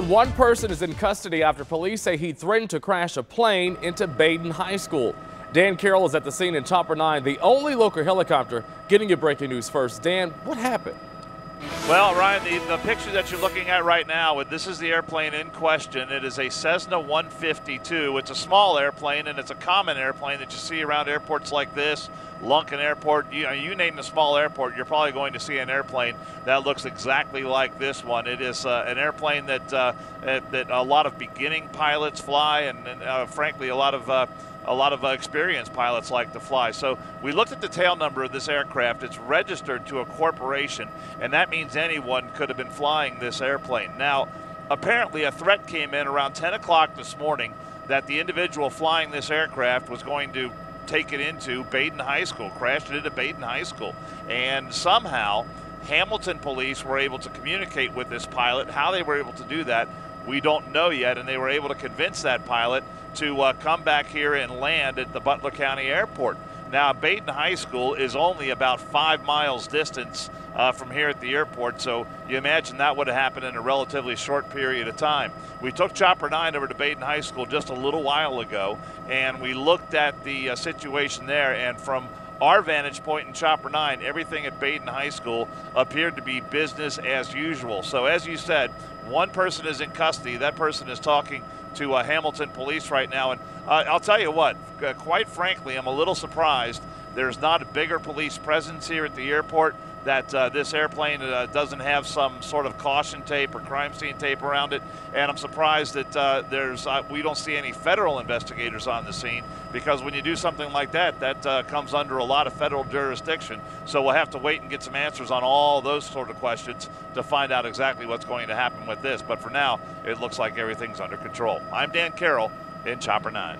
One person is in custody after police say he threatened to crash a plane into Badin High School. Dan Carroll is at the scene in Chopper 9, the only local helicopter. Getting you breaking news first. Dan, what happened? Well, Ryan, the, the picture that you're looking at right now, this is the airplane in question. It is a Cessna 152. It's a small airplane, and it's a common airplane that you see around airports like this, Lunken Airport. You, know, you name a small airport, you're probably going to see an airplane that looks exactly like this one. It is uh, an airplane that uh, that a lot of beginning pilots fly, and, and uh, frankly, a lot of uh, a lot of uh, experienced pilots like to fly. So we looked at the tail number of this aircraft. It's registered to a corporation, and that means anyone could have been flying this airplane. Now, apparently, a threat came in around 10 o'clock this morning that the individual flying this aircraft was going to take it into Badin High School, crashed into Badin High School, and somehow. Hamilton police were able to communicate with this pilot. How they were able to do that, we don't know yet, and they were able to convince that pilot to uh, come back here and land at the Butler County Airport. Now, Badin High School is only about five miles distance uh, from here at the airport, so you imagine that would have happened in a relatively short period of time. We took Chopper 9 over to Badin High School just a little while ago, and we looked at the uh, situation there, and from our vantage point in Chopper 9, everything at Badin High School appeared to be business as usual. So, as you said, one person is in custody. That person is talking to uh, Hamilton police right now. And uh, I'll tell you what, uh, quite frankly, I'm a little surprised there's not a bigger police presence here at the airport that uh, this airplane uh, doesn't have some sort of caution tape or crime scene tape around it. And I'm surprised that uh, there's uh, we don't see any federal investigators on the scene because when you do something like that, that uh, comes under a lot of federal jurisdiction. So we'll have to wait and get some answers on all those sort of questions to find out exactly what's going to happen with this. But for now, it looks like everything's under control. I'm Dan Carroll in Chopper 9.